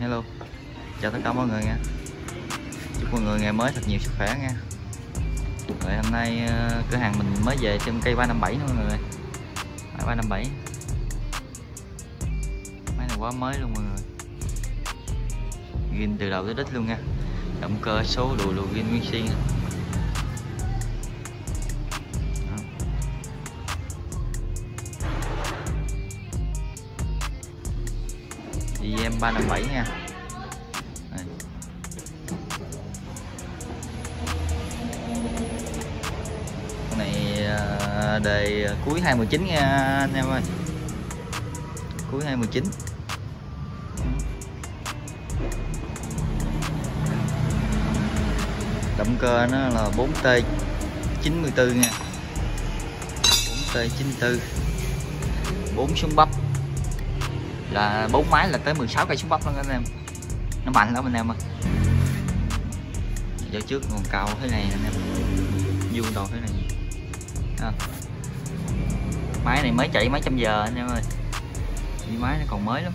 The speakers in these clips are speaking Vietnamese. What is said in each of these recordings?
hello. Chào tất cả mọi người nha. Chúc mọi người ngày mới thật nhiều sức khỏe nha. Rồi hôm nay ờ, cửa hàng mình mới về thêm cây 357 nữa mọi người. Máy 357 máy này quá mới luôn mọi người. Ghin từ đầu tới đít luôn nha. Động cơ số đồ đồ ghin nguyên xi em 357 nha. Đây. Con này à, đề cuối 2019 nha anh em ơi. Cuối 2019 động cơ nó là 4T 94 nha. 4T 94 4 súng bắp là bốn máy là tới 16 cây xuống bắp luôn anh em. Nó mạnh lắm anh em ơi. Do trước còn cao thế này anh em. Vuông đầu thế này. À. máy này mới chạy mấy trăm giờ anh em ơi. Đi máy nó còn mới lắm.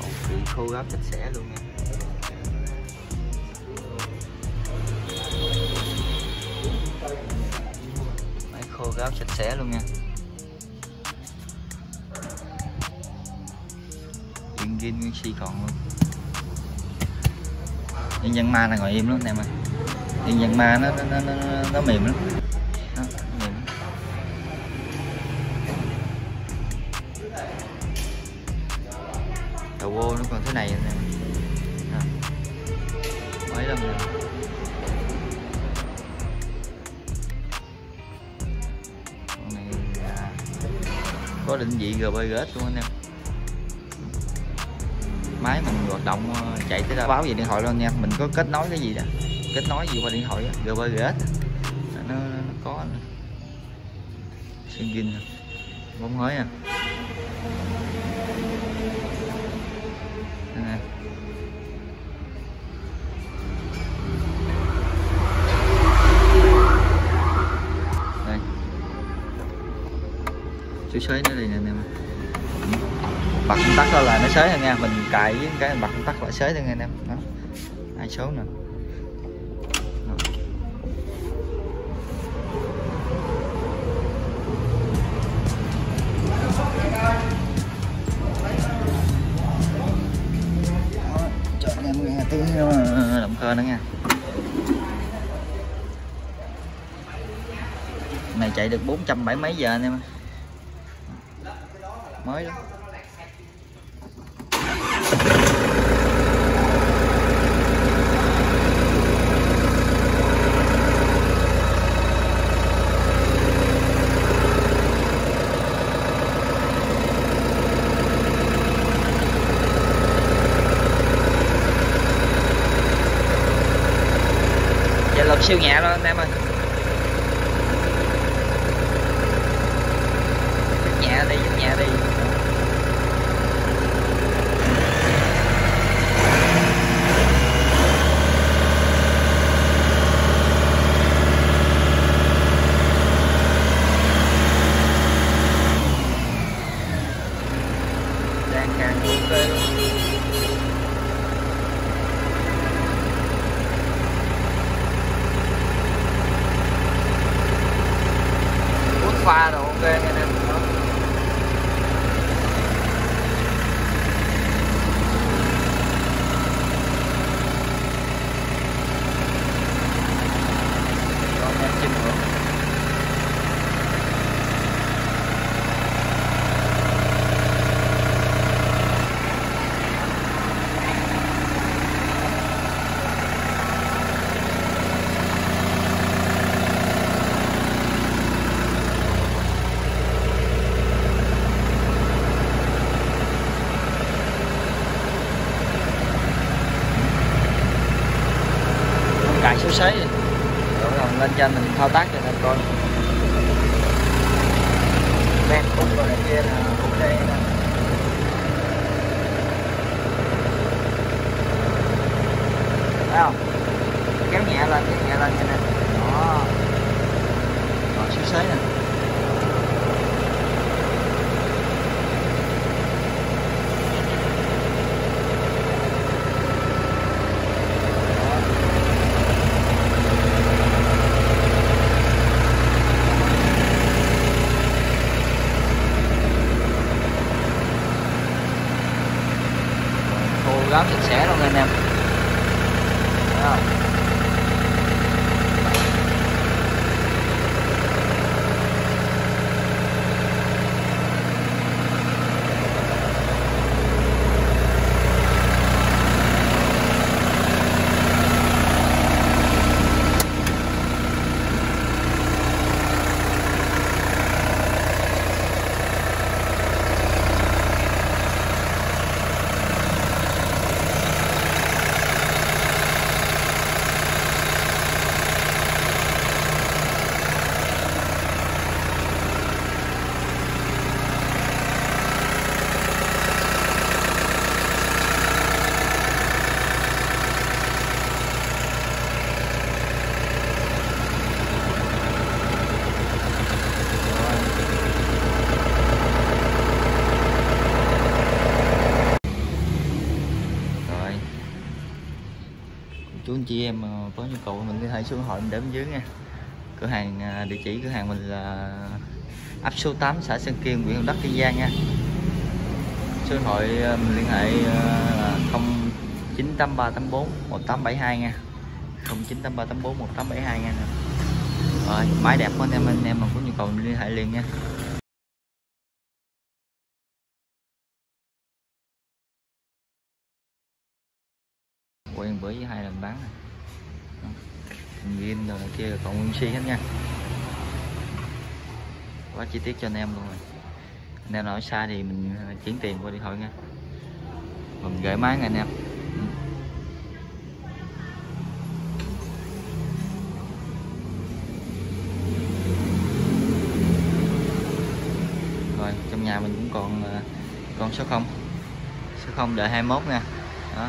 Còn bị khô gấp sạch sẽ luôn nha. Máy khô gấp sạch sẽ luôn nha. Điện nguyên si còn luôn nhân nhân ma là ngồi im lắm anh em ơi. Nhân nhân ma nó nó, nó, nó, nó mềm lắm. Nó, mềm đầu vô nó còn thế này anh em mấy lần lắm con này à, có định vị GBGS luôn anh em máy mình hoạt động ờ, chạy tới đâu? Báo về điện thoại luôn nha. Mình có kết nối cái gì đó? Kết nối gì qua điện thoại á? GBGS nó, nó, nó có xuyên gin bóng mới à. Đây nè. đây. Chú xới nó đây nè anh em bật công tắc đó là nó xới thôi nha. Mình cài với cái bật công tắc là xới thôi nha anh em. Đó. Hai số nè. Em tiếng động cơ nữa nha. Này chạy được 470 mấy giờ anh em mới lắm. Dạ lực siêu nhẹ luôn anh em ơi nhẹ đi nhẹ đi đang càng ok luôn bút pha đồ ok nha anh em đó Còn em chinh nữa. Cài số xế rồi rồi lên trên mình thao tác cho nên coi. Ven cũng rồi này kia là đây, được thấy không? Kéo nhẹ lên kéo nhẹ lên như nè đó. Còn số xế nè gáo sạch sẽ luôn anh em Thấy không? rồi chú anh chị em ờ, có nhu cầu mình liên hệ số điện thoại mình để bên dưới nha. Cửa hàng à, địa chỉ cửa hàng mình là ấp số 8 xã Sơn Kiên, huyện Hòn Đất, Kiên Giang nha. Số điện thoại ờ, mình liên hệ ờ, là 098384 1872 nha. 098384 1872 nha. Rồi, máy đẹp của anh em anh em mà có nhu cầu mình liên hệ liền nha. Quen bữa với hai lần bán này. Đó. Rồi, kia còn nguyên si hết nha. Quá chi tiết cho anh em luôn rồi. Anh em nói xa thì mình à, chuyển tiền qua điện thoại nha. Mình gửi máy nha anh em. Rồi, trong nhà mình cũng còn à, con số 0 số 0 đợi 21 nha. Đó.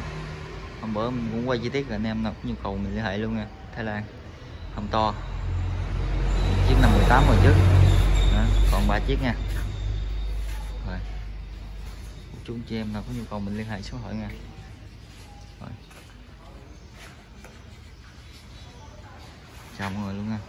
Hôm bữa mình cũng quay chi tiết rồi, anh em nào có nhu cầu mình liên hệ luôn nha. Thái Lan. Không to. Chiếc năm 18 rồi trước. Đó, còn ba chiếc nha. Rồi. Chú chị em nào có nhu cầu mình liên hệ số hỏi thoại nha. Rồi. Chào mọi người luôn nha.